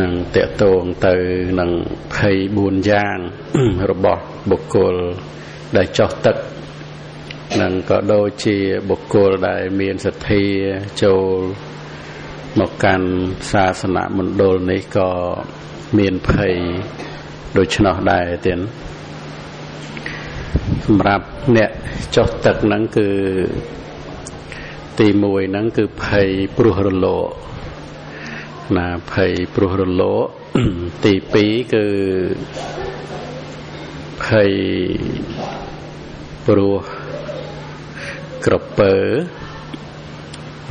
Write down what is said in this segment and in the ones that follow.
នឹងតកតងទៅនឹង24យ៉ាងរបស់បុគ្គលដែលចោះទឹកនឹងក៏ដូចជាបុគ្គលដែលមានសទ្ធាចូលមកកាន់សាសនមណ្ឌលនេះក៏មានភ័យដូច្នោះដែរទៀតសម្រាប់អ្នកចុះទឹកហ្នឹងគឺទី1ហ្នឹងគឺភ័យព្រោះរលោ ណាភ័យព្រោះរលោទី2គឺភ័យព្រោះក្រពើ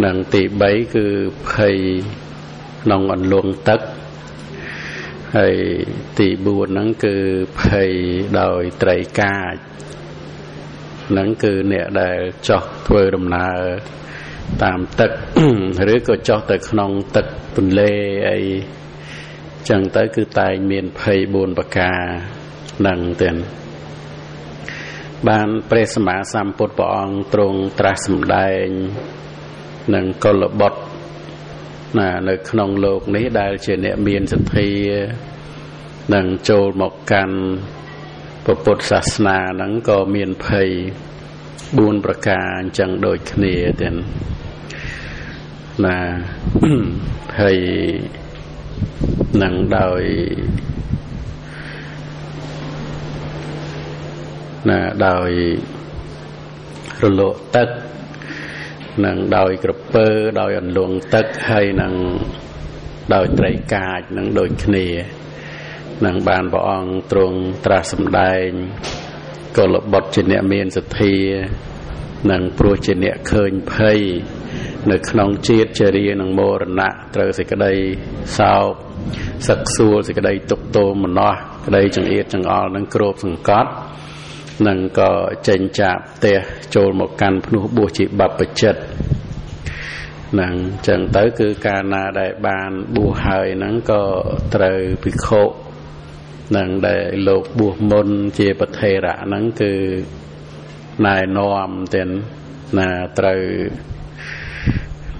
និងទី3គឺភ័យក្នុងអន្លង់ទឹកហើយទី4ហ្នឹងគឺភ័យដោយត្រីកាចហ្នឹងគឺអ្នកដែលចោះធ្វើដំណើរ តាមទឹកឬក៏ចោះទៅក្នុងទឹកទន្លេអីចឹងទៅគឺតែងមាន24ប្រការនឹងទាំងបានព្រះសម្មាសម្ពុទ្ធព្រះអង្គទ្រង់ត្រាស់សម្ដែងនឹងកុលបុត្រណានៅក្នុងលោកនេះដែលជាអ្នកមានសទ្ធានឹងចូលមកកាន់ពុទ្ធសាសនាហ្នឹងក៏មានភ័យ 4ប្រការអញ្ចឹងដូចគ្នាទាំងណាភ័យនឹងដោយណាដោយរលកទឹកនឹងដោយក្រពើដោយអន្លង់ទឹកហើយនឹងដោយត្រីកាចនឹងដូចគ្នានឹងបានព្រះអង្គទ្រង់ត្រាស់សម្ដែង កុលបុត្រជាអ្នកមានសទ្ធា និងព្រោះជាអ្នកឃើញភ័យនៅក្នុងជាតិជរានិងមរណៈត្រូវសេចក្តីសោកសឹកសួលសេចក្តីទុកទោមនោះក្តីចង្អៀតចង្អល់នឹងគ្របសង្កត់នឹងក៏ចេញចាកផ្ទះចូលមកកាន់ភ្នោះបួសជាបព្វជិតនឹងចឹងទៅគឺកាលណាដែលបានបួសហើយហ្នឹងក៏ត្រូវភិក្ខុ នឹងដែលលោកបួសមុនជាប្រធេរៈហ្នឹងគឺណែនាំទាំងណាត្រូវ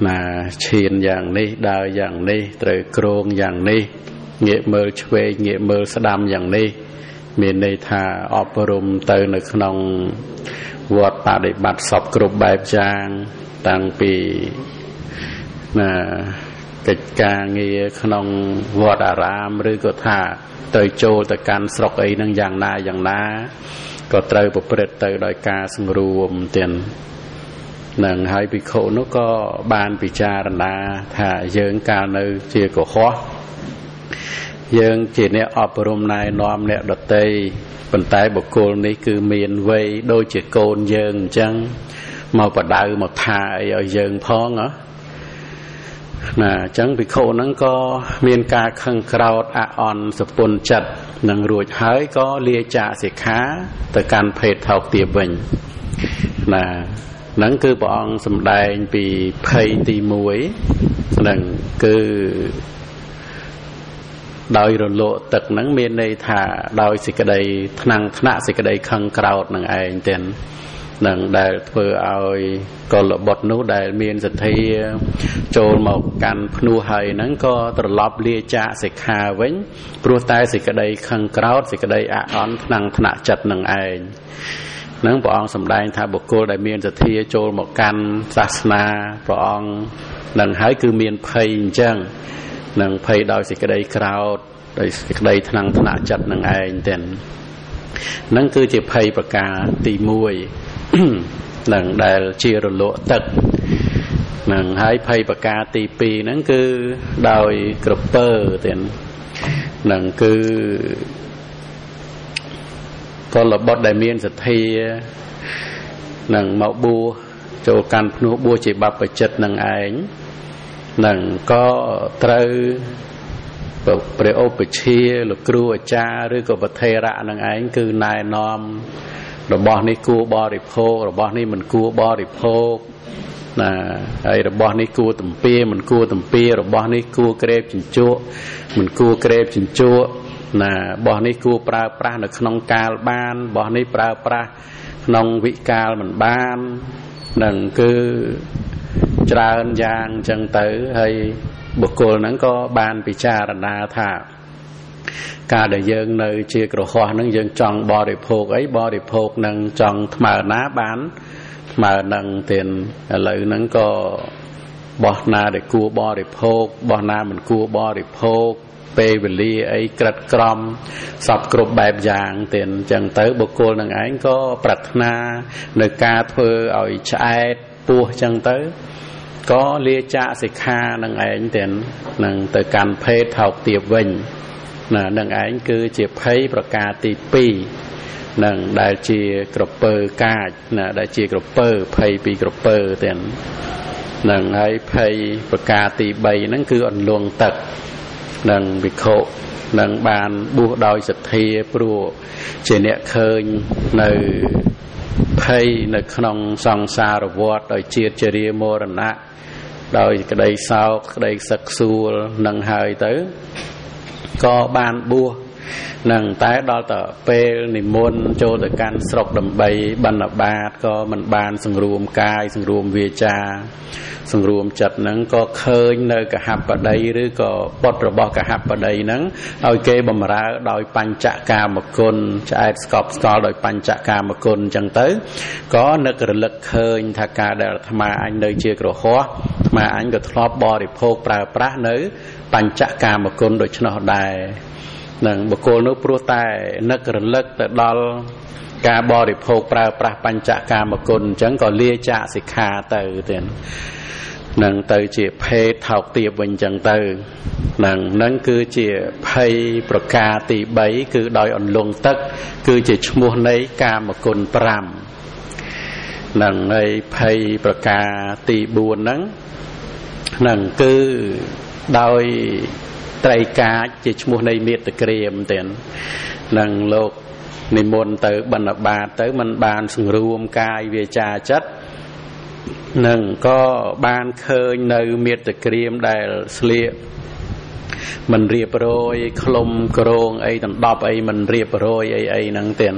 ណាឈានយ៉ាងនេះដើរយ៉ាងនេះត្រូវក្រងយ៉ាងនេះងាកមើលឆ្វេងងាកមើលស្ដាំយ៉ាងនេះ មានន័យថាអប់រំទៅនៅក្នុងវត្តបដិបត្តិសពគ្រប់បែបយ៉ាងតាំងពីណា កិច្ចការងារក្នុងវត្តអារាមឬក៏ថាត្រូវចូលទៅកាន់ស្រុកអីហ្នឹងយ៉ាងណាយ៉ាងណាក៏ត្រូវប្រព្រឹត្តទៅដោយការសង្រួមទៀតនឹងហើយភិក្ខុនោះក៏បានពិចារណាថាយើងកាលនៅជាកុហកយើងជាអ្នកអប់រំណែនាំអ្នកដតីប៉ុន្តែបុគ្គលនេះគឺមានវ័យដូចជាកូនយើងអញ្ចឹងមកបដៅមកថាអីឲ្យយើងផងហ៎ ណាអញ្ចឹងភិក្ខុហ្នឹងក៏មានការខឹងក្រោតអអន់សពុនចិត្តនឹងរួចហើយក៏លាចាកសិក្ខាទៅកាន់ភេទថោកទាបវិញណាហ្នឹងគឺព្រះអង្គសម្ដែងពីភ័យទី1ហ្នឹងគឺដោយរលកទឹកហ្នឹងមានន័យថាដោយសេចក្តីថ្នាំងថ្នាក់សេចក្តីខឹងក្រោតនឹងឯងទាំង នឹងដែលធ្វើឲ្យកុលបុត្រនោះដែលមានសទ្ធាចូលមកកាន់ភ្នោះហើយហ្នឹងក៏ត្រឡប់លាចាកសិក្ខាវិញព្រោះតែសេចក្តីខឹងក្រោតសេចក្តីអអន់ថ្នាំងថ្នាក់ចិត្តនឹងឯងនឹងព្រះអង្គសម្ដែងថាបុគ្គលដែលមានសទ្ធាចូលមកកាន់សាសនាព្រះអង្គនឹងហើយគឺមានភ័យអញ្ចឹងនឹងភ័យដោយសេចក្តីក្រោតដោយសេចក្តីថ្នាំងថ្នាក់ចិត្តនឹងឯងទាំងនឹងគឺជាភ័យប្រការទី1 នឹងដែលជារលកទឹកនឹងហើយភ័យប្រការទី2ហ្នឹងគឺដោយក្រពើទាំងនឹងគឺកលបុត្រដែលមានសទ្ធានឹងមកបួសចូលកាន់ភ្នោះបួសជាបព្វជិតនឹងឯងនឹងក៏ត្រូវព្រះឧបជាលោកគ្រូអាចារ្យឬក៏ប្រធេរៈនឹងឯងគឺណែនាំ របស់នេះគួរបរិភោគរបស់នេះមិនគួរបរិភោគណាហើយរបស់នេះគួរទំពាមិនគួរទំពារបស់នេះគួរក្រេបជញ្ជក់មិនគួរក្រេបជញ្ជក់ណារបស់នេះគួរប្រើប្រាស់នៅក្នុងកាលបានរបស់នេះប្រើប្រាស់ក្នុងវិកាលមិនបាននឹងគឺច្រើនយ៉ាងអញ្ចឹងទៅហើយបុគ្គលហ្នឹងក៏បានពិចារណាថា ការដែលយើងនៅជាក្រហោះហ្នឹងយើងចង់បរិភោគអីបរិភោគនឹងចង់ថ្មើរណាបានថ្មើរនឹងទៀតឥឡូវហ្នឹងក៏បោះណាដែលគួរបរិភោគបោះណាមិនគួរបរិភោគពេលវេលាអីក្រិតក្រមសពគ្រប់បែបយ៉ាងទៀតអញ្ចឹងទៅបុគ្គលនឹងឯងក៏ប្រាថ្នានៅការធ្វើឲ្យឆ្អែតពោះអញ្ចឹងទៅក៏លាចាកសិក្ខានឹងឯងទៀតនឹងទៅកាន់ភេទថោកទាបវិញ ណានឹងឯងគឺជាភ័យប្រការទី2នឹងដែលជាក្រពើកាចណាដែលជាក្រពើភ័យពីក្រពើទាំងនឹងហើយភ័យប្រការទី3ហ្នឹងគឺអន្លង់ទឹកនឹងវិខុនឹងបានបួសដោយសទ្ធាព្រោះជាអ្នកឃើញនៅភ័យនៅក្នុងសង្សារវដ្តដោយជាតិជរាមរណៈដោយក្តីសោកក្តីសឹកសួលនឹងហើយទៅ ក៏បានបួស នឹងតែដល់ទៅពេលនិមន្តចូលទៅកាន់ស្រុកដើម្បីបណ្ឌបាតក៏មិនបាន សង្រួមកាយសង្រួមវាចា សង្រួមចិត្តហ្នឹងក៏ឃើញនៅកហបតីឬក៏បុត្ររបស់កហបតីហ្នឹងឲ្យគេបំរើដោយបញ្ចកាមគុណឆ្អែតស្កប់ស្កល់ដោយបញ្ចកាមគុណអញ្ចឹងទៅក៏នឹករលឹកឃើញថាការដែលអាត្មាអញនៅជាក្រហោះអាត្មាអញក៏ធ្លាប់បរិភោគប្រើប្រាស់នៅ បញ្ចកាមគុណដូច្នោះដែរ នឹងបុគ្គលនោះព្រោះតែនឹករលឹកទៅដល់ការបរិភោគប្រើប្រាស់បញ្ចកាមគុណអញ្ចឹងក៏លាចាកសិក្ខាទៅទៀតនឹងទៅជាភេទថោកទាបវិញចឹងទៅនឹងនឹងគឺជាភ័យប្រការទី3គឺដោយអន្លង់ទឹក គឺជាឈ្មោះនៃកាមគុណ5នឹងហើយភ័យប្រការទី4ហ្នឹងនឹងគឺដោយ ត្រីកាចជាឈ្មោះនៃមេត្តក្រាមទាំងនឹងលោកនិមន្តទៅបណ្ឌបាតទៅมันបានសង្រួមកាយវាចាចិត្តនឹងក៏បានឃើញនៅមេត្តក្រាមដែលស្លៀកមិនរៀបរយក្លុំក្រងអីដណ្ដប់អីមិនរៀបរយអីអីហ្នឹងទៀត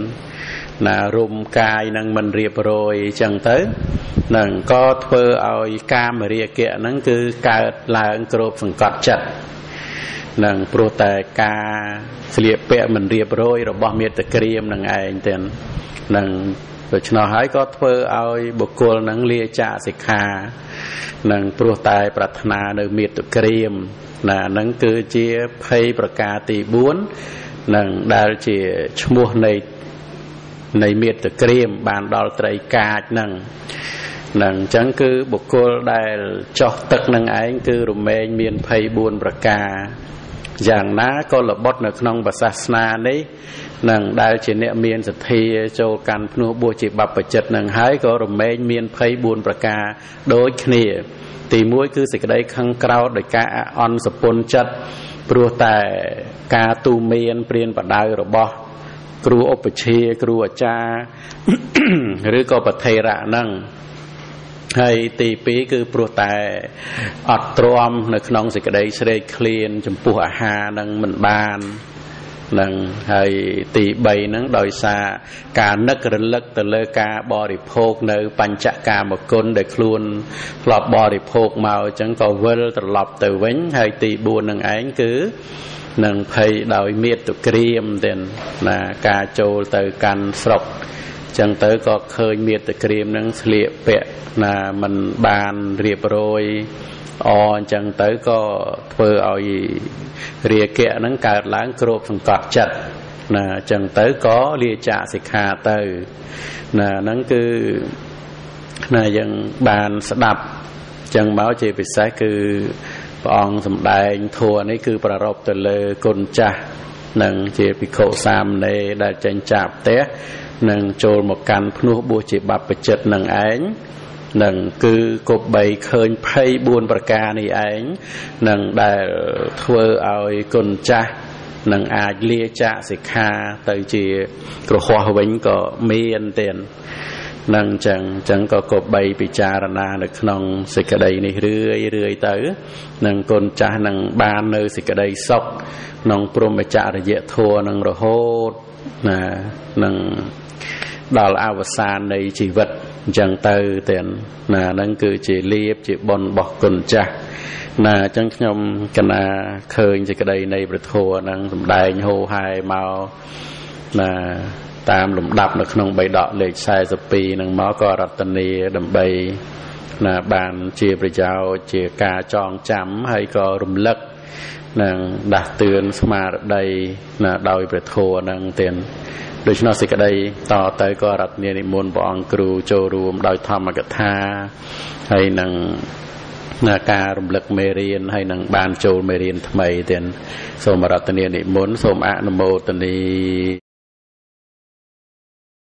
ណារុំកាយនឹងមិនរៀបរយអញ្ចឹងទៅនឹងក៏ធ្វើឲ្យកាមរាគៈហ្នឹងគឺកើតឡើងគ្របសង្កត់ចិត្ត នឹងព្រោះតែការស្លៀកពាក់មិនរៀបរយរបស់មេត្តក្រៀមនឹងឯងទាំងនឹងដូច្នោះហើយក៏ធ្វើឲ្យបុគ្គលនឹងលាចាកសិក្ខានឹងព្រោះតែប្រាថ្នានៅមេត្តក្រៀមណានឹងគឺជាភ័យប្រការទី4នឹងដែលជាឈ្មោះនៃនៃមេត្តក្រៀមបានដល់ត្រីកាចនឹងនឹងអញ្ចឹងគឺបុគ្គលដែលចោះទឹកនឹងឯងគឺរមែងមាន24ប្រការ យ៉ាងណាក៏ល្បុតនៅក្នុងសាសនានេះនឹងដែលជាអ្នកមានសទ្ធាចូលកាន់ភ្នោះបួសជាបព្វជិតនឹងហើយក៏រមែងមាន24ប្រការដូចគ្នា ទី1គឺសេចក្តីខឹងក្រោធដោយការអន់សពុនចិត្តព្រោះតែការទូមានព្រានបដៅរបស់គ្រូឧបជាគ្រូអាចារ្យឬក៏ប្រធេរៈនឹង ហើយទី2គឺព្រោះតែអត់ទ្រាំនៅក្នុងសេចក្តីស្រេកឃ្លាន ចំពោះអាហារនឹងមិនបាននឹងហើយទី3ហ្នឹងដោយសារការនឹករលឹកទៅលើការបរិភោគនៅ បញ្ចកាមគុណដែលខ្លួនធ្លាប់បរិភោគមកអញ្ចឹងក៏វិលត្រឡប់ទៅវិញ ហើយទី4នឹងឯងគឺនឹងភ័យដោយមេត្តក្រៀមទាំងណាការចូលទៅកាន់ស្រុក ចឹងទៅក៏ឃើញមេត្តក្រៀមនឹងស្លៀកពាក់ណាมันបានរៀបរយអអញ្ចឹងទៅក៏ធ្វើឲ្យរាគៈហ្នឹងកើតឡើងគ្របសង្កត់ចិត្តណាអញ្ចឹងទៅក៏លាចាកសិក្ខាទៅណាហ្នឹងគឺណាយើងបានស្ដាប់អញ្ចឹងមកជាពិសេសគឺព្រះអង្គសម្ដែងធัวនេះគឺប្ររពទៅលើគុណចាស់នឹងជាភិក្ខុសាមណេរដែលចេញចាកផ្ទះ នឹងចូលមកកាន់ភ្នោះបួសជាបព្វជិតនឹងឯងនឹងគឺគប់បីឃើញ24ប្រការនេះឯងនឹងដែលធ្វើឲ្យគុណចាស់នឹងអាចលាចាកសិក្ខាទៅជាក្រហោះវិញក៏មានទៀតនឹងចឹងចឹងក៏គប់បីពិចារណានៅក្នុងសេចក្តីនេះរឿយរឿយទៅនឹងគុណចាស់នឹងបាននៅសេចក្តីសុខក្នុងព្រមចរិយធម៌នឹងរហូតណានឹង ដល់អវសាននៃជីវិតអញ្ចឹងទៅទាំងណាហ្នឹងគឺជាលៀបជាបុណ្យរបស់គុណចាស់ណាអញ្ចឹងខ្ញុំកណាឃើញសេចក្តីនៃព្រះធម៌ហ្នឹងសំដែងហូហែមកណាតាមលំដាប់នៅក្នុងបៃដកលេខ42នឹងមកក៏រតនីដើម្បីណាបានជាប្រយោជន៍ជាការចងចាំហើយក៏រំលឹក នឹងដាស់តឿនស្មារតីណាដោយព្រះធម៌នឹងទៀតដូច្នោះសេចក្តីតទៅក៏រតនានិមន្តព្រះអង្គគ្រូចូលរួមដោយធម្មកថាហើយនឹងការរំលឹកមេរៀនហើយនឹងបានចូលមេរៀនថ្មីទៀតសូមរតនានិមន្តសូមអនុមោទនី